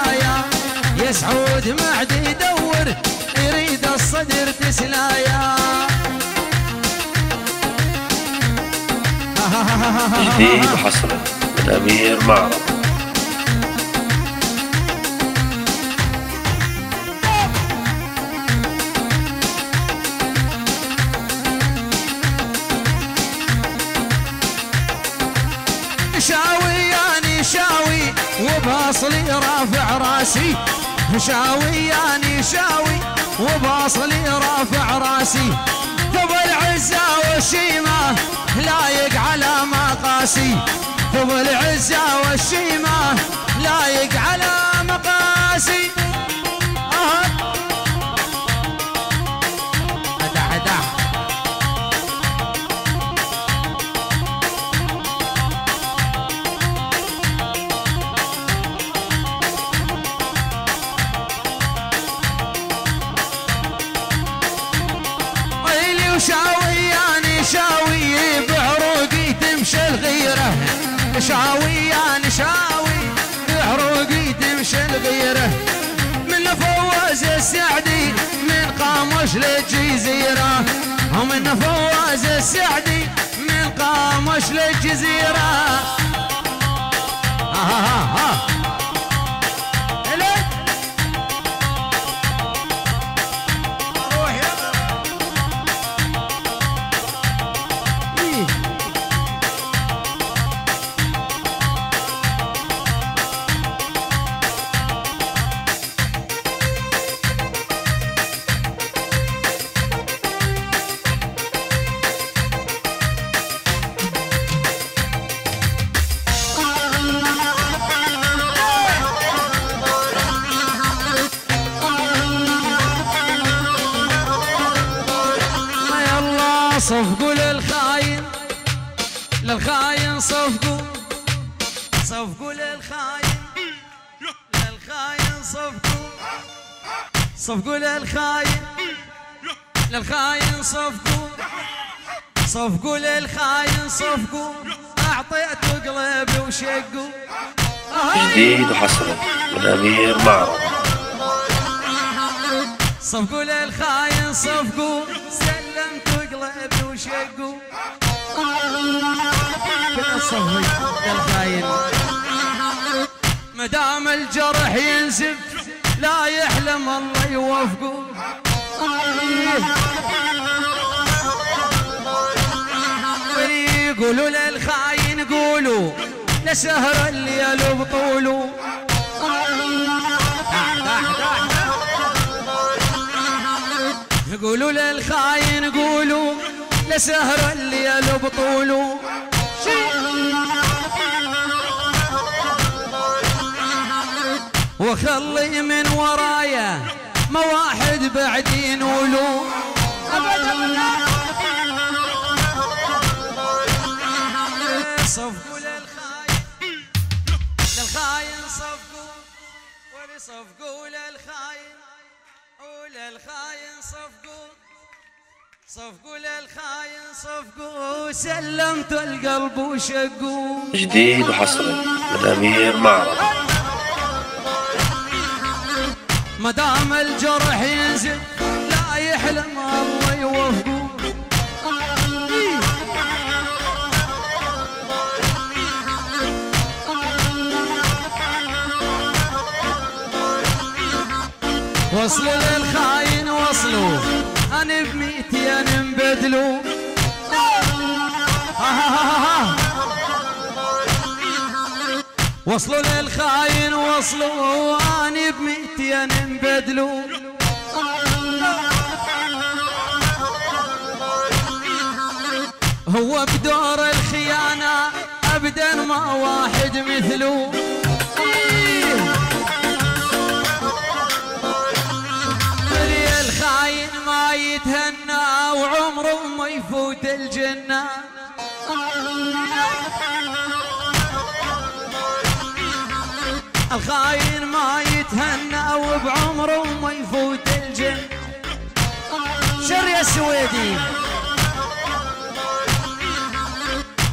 تسلايا يسعود معدي يدور يريد الصدر تسلايا جديد وحصري. من أمير معرض. شاوي يعني شاوي وباصلي راسي شاوي يعني شاوي وباصلي رافع راسي. ثب العزة والشيمة لايق على مقاسي. ثب العزة والشيمة لايق على مقاسي. الغيرة من فواز السعدي من قاموش للجزيرة. ومن فواز السعدي من قاموش للجزيرة. آه آه آه. صفقوا للخاين للخاين صفقوا. صفقوا للخاين للخاين صفقوا. صفقوا للخاين للخاين صفقوا. صفقوا للخاين صفقوا. اعطيته قلبي وشقوا. جديد وحصري من أمير معرض صفقوا للخاين صفقوا. صفق للخاين مدام الجرح ينزف لا يحلم الله يوفقه يقولوا للخاين قولوا لسهر الليل بطوله قولوا للخاين قولوا لسهر الليل بطوله وخلي من ورايا ما واحد بعدين ولو. صفقوا للخاين للخاين صفقوا ولصفقوا للخاين وللخاين صفقوا صفقوا للخاين صفقوا سلمت القلب وشقوا جديد وحصري من أمير معرض. ما دام الجرح ينزل لا يحلم الله يوفقه وصلوا للخاين وصلوا. أنا بميتي أنا مبدلوا وصلوا للخاين وصلوا. أنا بميتي أنا مبدلوا هو بدور الخيانة ابدا ما واحد مثله الخاين ما يتهنى وعمره ما يفوت الجنة. الخاين ما يتهنى وبعمره ما يفوت الجنة شر يا سويدي.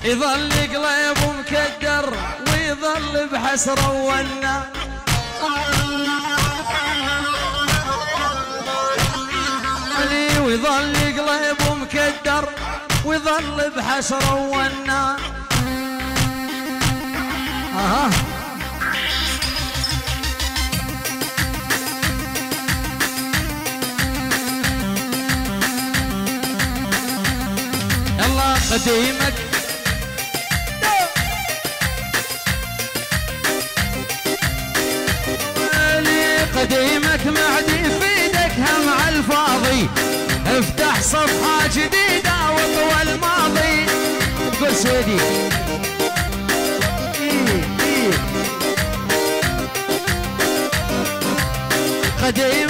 يظل قليب مكدر ويظل بحسرة والنار علي ويظل قليب مكدر ويظل بحسرة والنار أها قديمك لي قديمك معدي في إيدك هم على الفاضي. افتح صفحة جديدة واطوى الماضي. قول سيدي. إيه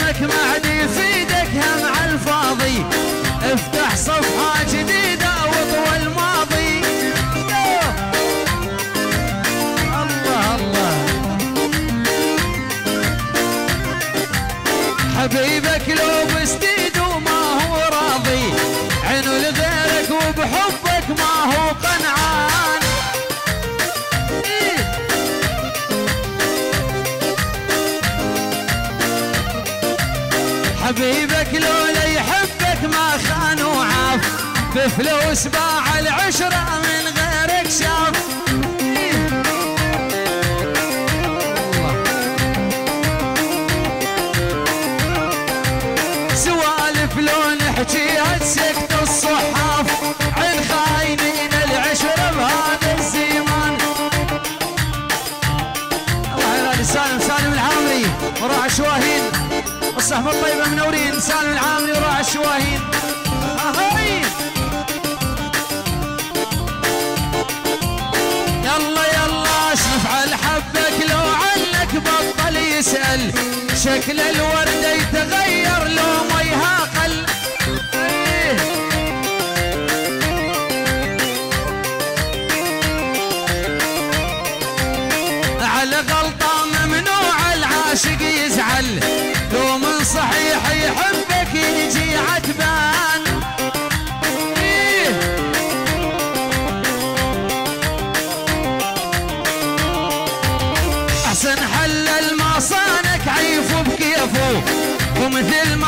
حبيبك لو لا يحبك ما خان وعاف بفلوس باع العشرة من غيرك شاف. سوالف لو نحكيها واسأل شكل الوردة يتغير لو ميها قل إيه. على غلط with Elma.